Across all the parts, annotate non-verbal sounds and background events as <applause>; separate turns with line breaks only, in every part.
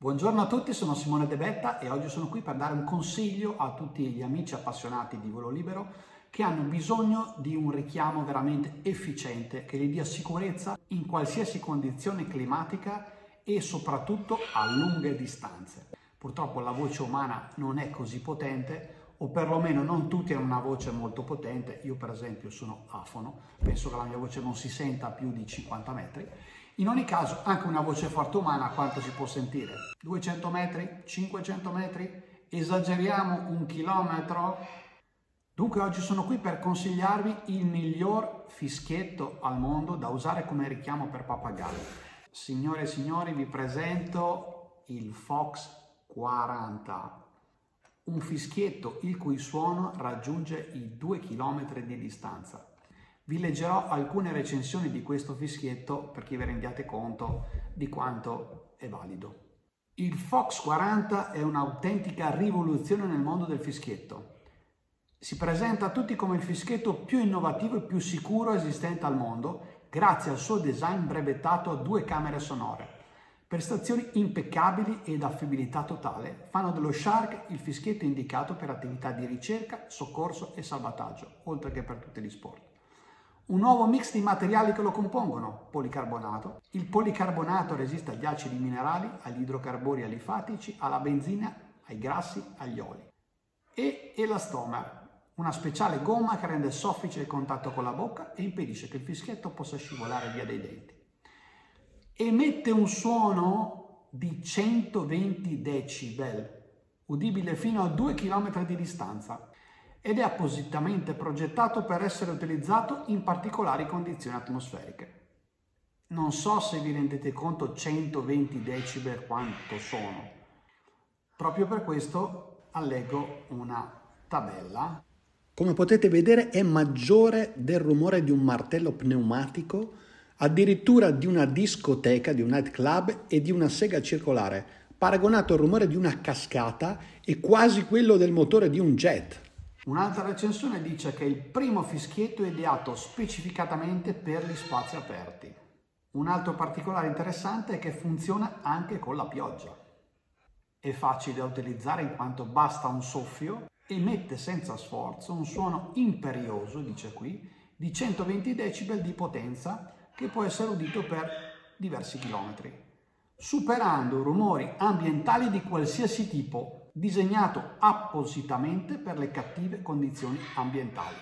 Buongiorno a tutti, sono Simone De Betta e oggi sono qui per dare un consiglio a tutti gli amici appassionati di volo libero che hanno bisogno di un richiamo veramente efficiente che gli dia sicurezza in qualsiasi condizione climatica e soprattutto a lunghe distanze. Purtroppo la voce umana non è così potente o perlomeno non tutti hanno una voce molto potente. Io per esempio sono afono, penso che la mia voce non si senta più di 50 metri in ogni caso, anche una voce forte umana quanto si può sentire? 200 metri? 500 metri? Esageriamo un chilometro? Dunque oggi sono qui per consigliarvi il miglior fischietto al mondo da usare come richiamo per pappagalli. Signore e signori, vi presento il Fox 40, un fischietto il cui suono raggiunge i 2 km di distanza. Vi leggerò alcune recensioni di questo fischietto perché vi rendiate conto di quanto è valido. Il Fox 40 è un'autentica rivoluzione nel mondo del fischietto. Si presenta a tutti come il fischietto più innovativo e più sicuro esistente al mondo grazie al suo design brevettato a due camere sonore. Prestazioni impeccabili ed affabilità totale fanno dello Shark il fischietto indicato per attività di ricerca, soccorso e salvataggio, oltre che per tutti gli sport un nuovo mix di materiali che lo compongono, policarbonato. Il policarbonato resiste agli acidi minerali, agli idrocarburi alifatici, alla benzina, ai grassi, agli oli. E elastomer, una speciale gomma che rende soffice il contatto con la bocca e impedisce che il fischietto possa scivolare via dai denti. Emette un suono di 120 decibel, udibile fino a 2 km di distanza ed è appositamente progettato per essere utilizzato in particolari condizioni atmosferiche. Non so se vi rendete conto 120 decibel quanto sono. Proprio per questo allego una tabella.
Come potete vedere è maggiore del rumore di un martello pneumatico, addirittura di una discoteca, di un nightclub e di una sega circolare. Paragonato al rumore di una cascata è quasi quello del motore di un jet.
Un'altra recensione dice che il primo fischietto è ideato specificatamente per gli spazi aperti. Un altro particolare interessante è che funziona anche con la pioggia. È facile da utilizzare in quanto basta un soffio, emette senza sforzo un suono imperioso, dice qui, di 120 decibel di potenza che può essere udito per diversi chilometri, superando rumori ambientali di qualsiasi tipo disegnato appositamente per le cattive condizioni ambientali.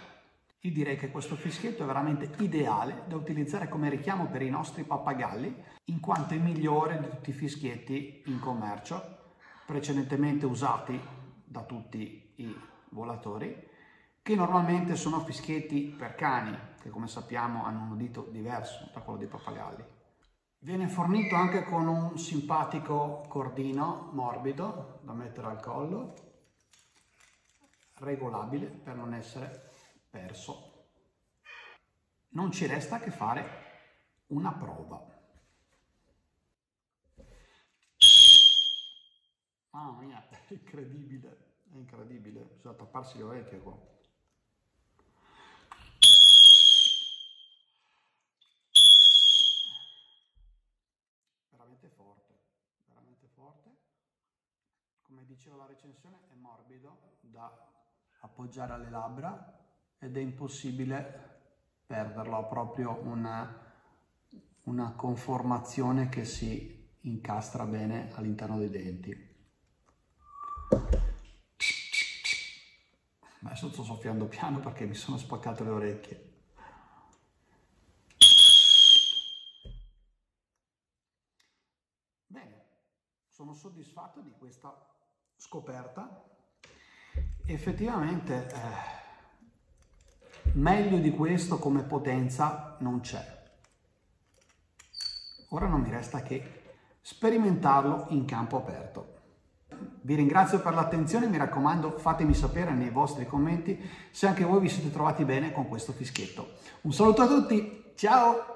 Io direi che questo fischietto è veramente ideale da utilizzare come richiamo per i nostri pappagalli, in quanto è migliore di tutti i fischietti in commercio, precedentemente usati da tutti i volatori, che normalmente sono fischietti per cani, che come sappiamo hanno un udito diverso da quello dei pappagalli. Viene fornito anche con un simpatico cordino morbido da mettere al collo, regolabile per non essere perso. Non ci resta che fare una prova. Mamma mia, <laughs> è incredibile, è incredibile, bisogna tapparsi le orecchie qua. Veramente forte, veramente forte. Come diceva la recensione è morbido da appoggiare alle labbra ed è impossibile perderlo, ha proprio una, una conformazione che si incastra bene all'interno dei denti. Adesso sto soffiando piano perché mi sono spaccate le orecchie. Sono soddisfatto di questa scoperta. Effettivamente eh, meglio di questo come potenza non c'è. Ora non mi resta che sperimentarlo in campo aperto. Vi ringrazio per l'attenzione, mi raccomando fatemi sapere nei vostri commenti se anche voi vi siete trovati bene con questo fischietto. Un saluto a tutti, ciao!